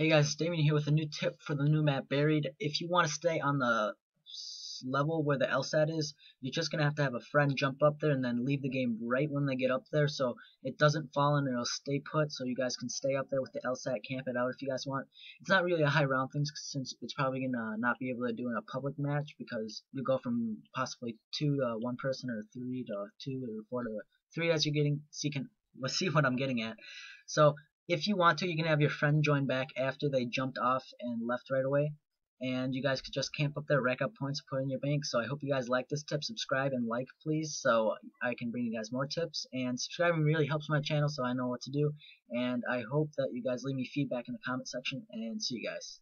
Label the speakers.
Speaker 1: Hey guys, Damian here with a new tip for the new map Buried. If you want to stay on the level where the LSAT is, you're just going to have to have a friend jump up there and then leave the game right when they get up there so it doesn't fall and it'll stay put so you guys can stay up there with the LSAT, camp it out if you guys want. It's not really a high round thing since it's probably going to not be able to do in a public match because you go from possibly 2 to 1 person or 3 to 2 or 4 to 3 as you're getting, so you can see what I'm getting at. So if you want to, you can have your friend join back after they jumped off and left right away. And you guys could just camp up there, rack up points, put in your bank. So I hope you guys like this tip. Subscribe and like, please, so I can bring you guys more tips. And subscribing really helps my channel so I know what to do. And I hope that you guys leave me feedback in the comment section. And see you guys.